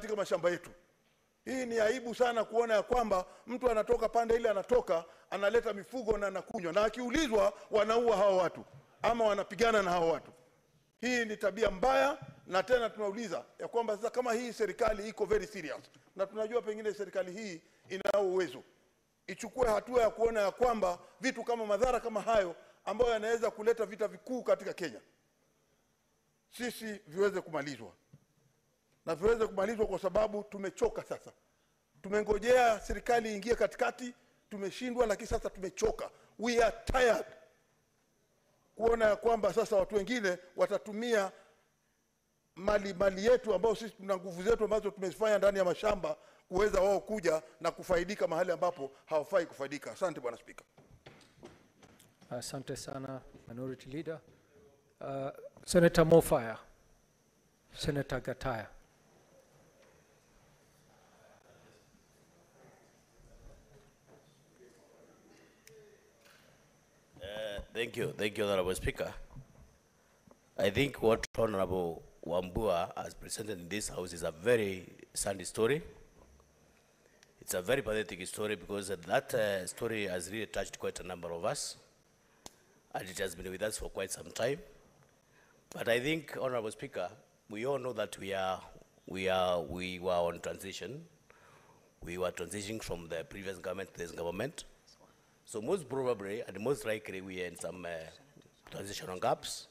katika mashamba yetu. Hii ni aibu sana kuona ya kwamba mtu anatoka pande ile, anatoka analeta mifugo na anakunywa, na akiulizwa wanaua hawa watu ama wanapigana na hawa watu. Hii ni tabia mbaya, na tena tunauliza ya kwamba sasa kama hii serikali iko very serious, na tunajua pengine serikali hii inao uwezo, ichukue hatua ya kuona ya kwamba vitu kama madhara kama hayo ambayo yanaweza kuleta vita vikuu katika Kenya sisi viweze kumalizwa na viweze kumalizwa kwa sababu tumechoka sasa. Tumengojea serikali iingie katikati, tumeshindwa, lakini sasa tumechoka. We are tired kuona ya kwamba sasa watu wengine watatumia mali mali yetu ambayo sisi tuna nguvu zetu ambazo tumezifanya ndani ya mashamba kuweza wao kuja na kufaidika mahali ambapo hawafai kufaidika. Asante Bwana Spika. Asante sana Minority Leader. Uh, Senator Mofaya. Senator Gataya. Thank you, thank you, Honorable Speaker. I think what Honorable Wambua has presented in this house is a very sad story. It's a very pathetic story because that uh, story has really touched quite a number of us, and it has been with us for quite some time. But I think, Honorable Speaker, we all know that we are, we are, we were on transition. We were transitioning from the previous government to this government. So most probably and most likely we are in some uh, transitional gaps.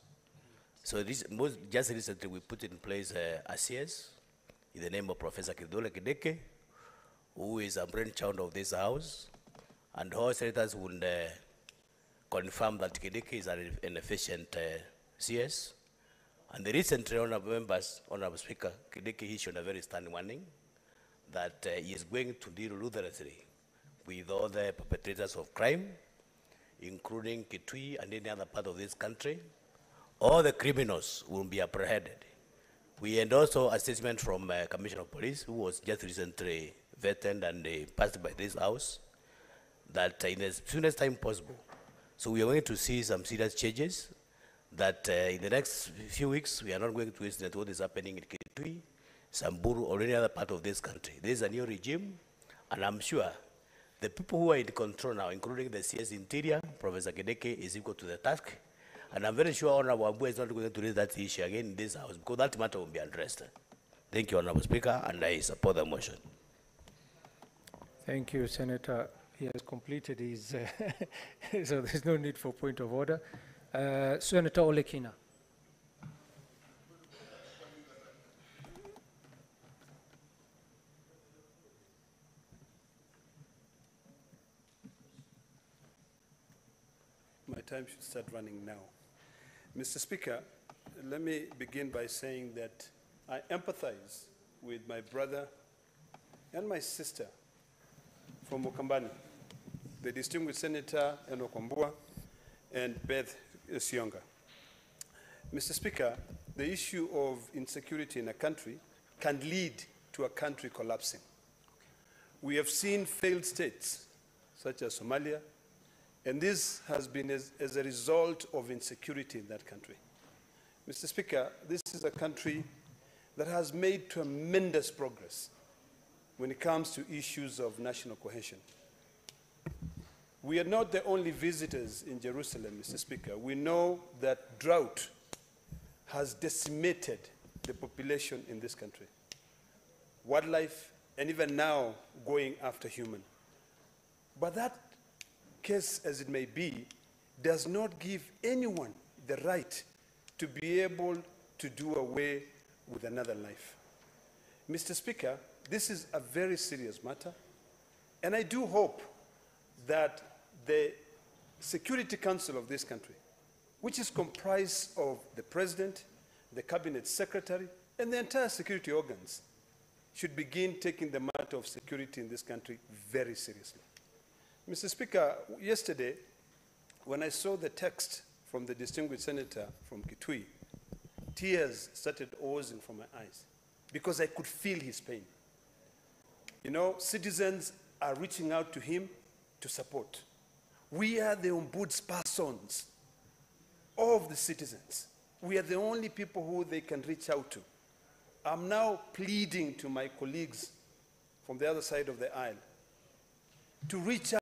So this most just recently we put in place uh, a CS in the name of Professor Kithure Kindiki, who is a brainchild of this house, and all senators would uh, confirm that Kindiki is an, efficient uh, CS. And the recent honorable members, honorable speaker, Kindiki issued a very stern warning that uh, he is going to deal ruthlessly with all the perpetrators of crime, including Kitui and any other part of this country. All the criminals will be apprehended. We endorse also a statement from uh, Commissioner of Police, who was just recently vetted and uh, passed by this house, that uh, in the soonest time possible. So we are going to see some serious changes, that uh, in the next few weeks, we are not going to waste what is happening in Kitui, Samburu, or any other part of this country. There is a new regime, and I'm sure the people who are in control now, including the CS Interior, Professor Kindiki, is equal to the task. And I'm very sure Honorable Wambua is not going to raise that issue again in this house because that matter will be addressed. Thank you, Honorable Speaker, and I support the motion. Thank you, Senator. He has completed his, uh, so there's no need for point of order. Uh, Senator Olekina. Time should start running now. Mr. Speaker, let me begin by saying that I empathize with my brother and my sister from Ukambani, the distinguished Senator Enoch Wambua and Beth Syengo. Mr. Speaker, the issue of insecurity in a country can lead to a country collapsing. We have seen failed states such as Somalia, and this has been as, as a result of insecurity in that country. Mr. Speaker, this is a country that has made tremendous progress when it comes to issues of national cohesion. We are not the only visitors in Jerusalem, Mr. Speaker. We know that drought has decimated the population in this country. Wildlife, and even now, going after human. But that case as it may be, does not give anyone the right to be able to do away with another life. Mr. Speaker, this is a very serious matter, and I do hope that the Security Council of this country, which is comprised of the President, the Cabinet Secretary, and the entire security organs, should begin taking the matter of security in this country very seriously. Mr. Speaker, yesterday, when I saw the text from the distinguished senator from Kitui, tears started oozing from my eyes because I could feel his pain. You know, citizens are reaching out to him to support. We are the ombudspersons of the citizens. We are the only people who they can reach out to. I'm now pleading to my colleagues from the other side of the aisle to reach